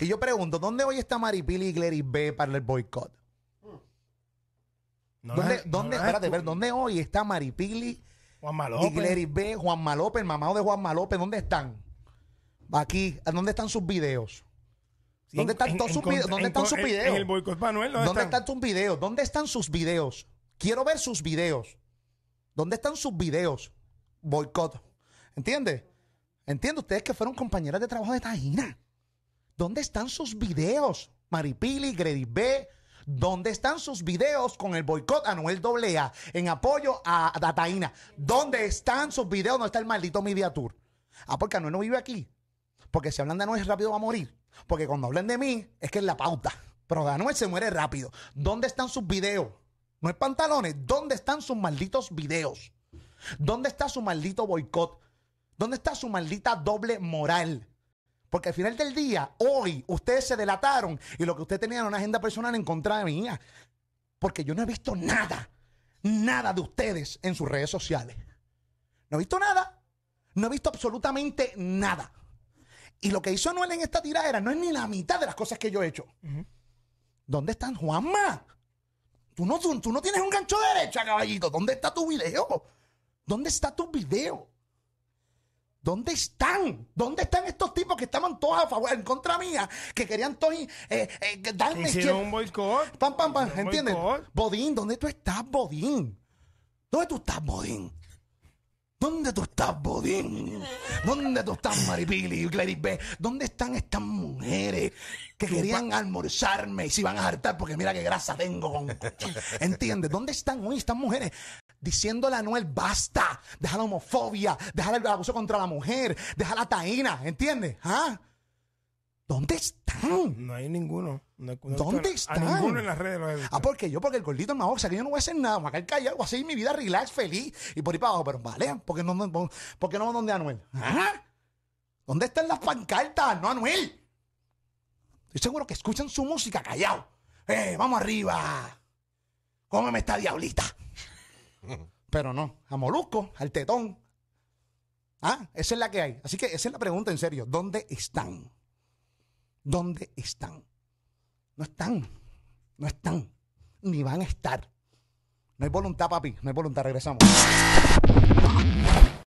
Y yo pregunto, ¿dónde hoy está Maripili y Glery B para el boicot? No ¿Dónde, dónde, espérate, ver, ¿dónde hoy está Maripili y. Glery B, Juanma López, el mamado de Juanma López? ¿Dónde están? Aquí, ¿dónde están sus videos? ¿Dónde están en- todos en sus videos? ¿Dónde en están sus en- videos? En el boicot Manuel, ¿dónde, ¿Dónde están? están tus videos? ¿Dónde están sus videos? Quiero ver sus videos. ¿Dónde están sus videos? Boicot. ¿Entiende? ¿Entiende? Ustedes que fueron compañeras de trabajo de Taina. ¿Dónde están sus videos? Maripili, Grady B. ¿Dónde están sus videos con el boicot a Noel AA en apoyo a, a Taina? ¿Dónde están sus videos? ¿Dónde está el maldito Media Tour? Ah, porque Anuel no vive aquí. Porque si hablan de Anuel rápido va a morir. Porque cuando hablan de mí es que es la pauta. Pero Anuel se muere rápido. ¿Dónde están sus videos? No es pantalones. ¿Dónde están sus malditos videos? ¿Dónde está su maldito boicot? ¿Dónde está su maldita doble moral? Porque al final del día, hoy, ustedes se delataron y lo que ustedes tenían era una agenda personal en contra de mía. Porque yo no he visto nada, nada de ustedes en sus redes sociales. No he visto nada. No he visto absolutamente nada. Y lo que hizo Anuel en esta tiradera no es ni la mitad de las cosas que yo he hecho. ¿Dónde están Juanma? Tú no, tú, tú no tienes un gancho derecha, caballito. ¿Dónde está tu video? ¿Dónde está tu video? ¿Dónde están? ¿Dónde están estos tipos que estaban todos a favor, en contra mía, que querían todos eh, eh, darme Hicieron un boicot. Pam, pam, pam, Hicieron un ¿entiendes? boicot. Bodín, ¿dónde tú estás, Bodín? ¿Dónde tú estás, Bodín? ¿Dónde tú estás, Bodín? ¿Dónde tú estás, Maripili y Gladys B? ¿Dónde están estas mujeres que querían almorzarme y se iban a hartar porque mira qué grasa tengo con... ¿Entiendes? ¿Dónde están hoy estas mujeres? Diciéndole a Anuel, basta, deja la homofobia, deja el abuso contra la mujer, deja la taína, ¿entiendes? ¿Ah? ¿Dónde están? No hay ninguno. No, ¿Dónde a- están? A ninguno en las redes lo he visto. Ah, porque yo, porque el gordito me boxa, que yo no voy a hacer nada, me voy a quedar callado, voy a seguir mi vida relax, feliz y por ahí para abajo. Pero vale, porque no, no, porque no donde Anuel. ¿Ah? ¿Dónde están las pancartas? No, Anuel. Estoy seguro que escuchan su música callado. ¡Eh, vamos arriba! Cómeme esta diablita. Pero no, a Molusco, al tetón. Ah, esa es la que hay. Así que esa es la pregunta en serio. ¿Dónde están? ¿Dónde están? No están. No están. Ni van a estar. No hay voluntad, papi. No hay voluntad. Regresamos.